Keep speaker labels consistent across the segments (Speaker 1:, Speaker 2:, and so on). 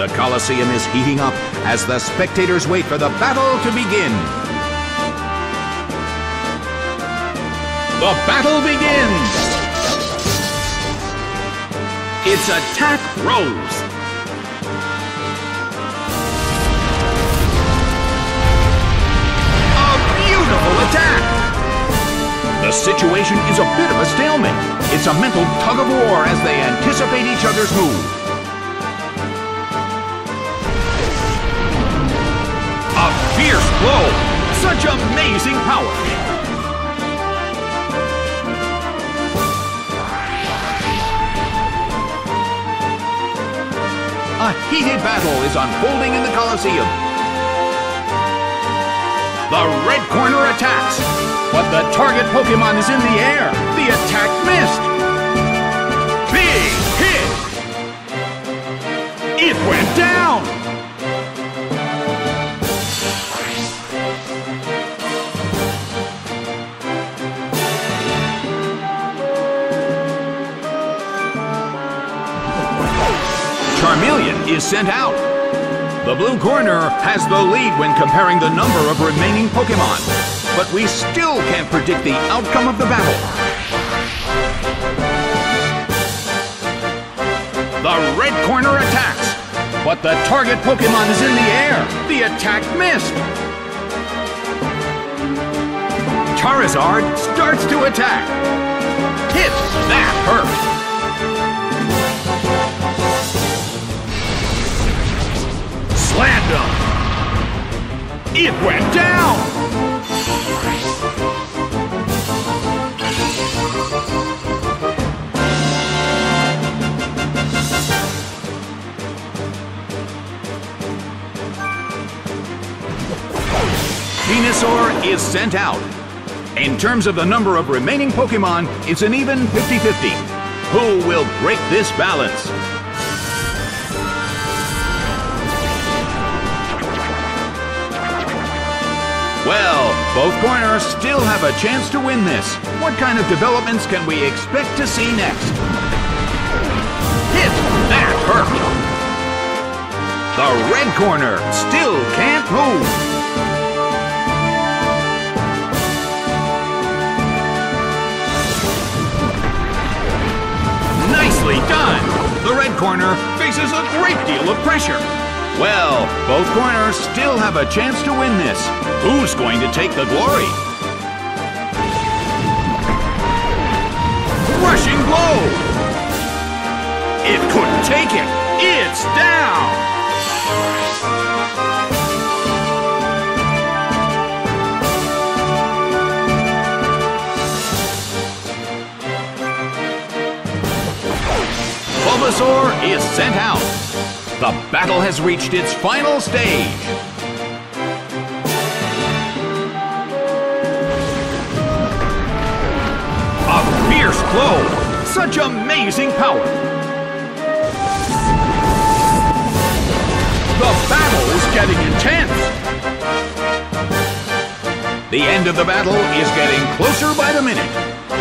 Speaker 1: The Colosseum is heating up as the spectators wait for the battle to begin. The battle begins! It's Attack Rose! A beautiful attack! The situation is a bit of a stalemate. It's a mental tug of war as they anticipate each other's move. Fierce blow! Such amazing power! A heated battle is unfolding in the Colosseum. The red corner attacks, but the target Pokemon is in the air. The attack missed. Big hit! It went down! Sent out. The blue corner has the lead when comparing the number of remaining Pokemon, but we still can't predict the outcome of the battle. The red corner attacks, but the target Pokemon is in the air. The attack missed. Charizard starts to attack. Hit! That hurt! It went down! Venusaur is sent out. In terms of the number of remaining Pokemon, it's an even 50-50. Who will break this balance? Both corners still have a chance to win this. What kind of developments can we expect to see next? Hit! That hurt! The red corner still can't move. Nicely done! The red corner faces a great deal of pressure. Well, both corners still have a chance to win this. Who's going to take the glory? Rushing blow! It couldn't take it. It's down! Bulbasaur is sent out. The battle has reached its final stage. A fierce blow! Such amazing power! The battle is getting intense! The end of the battle is getting closer by the minute.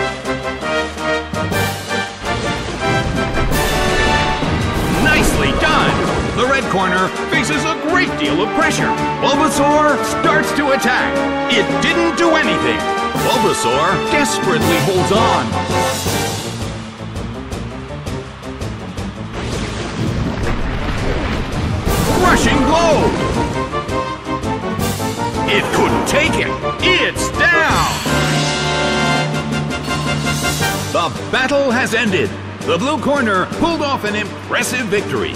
Speaker 1: Corner faces a great deal of pressure. Bulbasaur starts to attack. It didn't do anything. Bulbasaur desperately holds on. crushing blow! It couldn't take it. It's down! The battle has ended. The blue corner pulled off an impressive victory.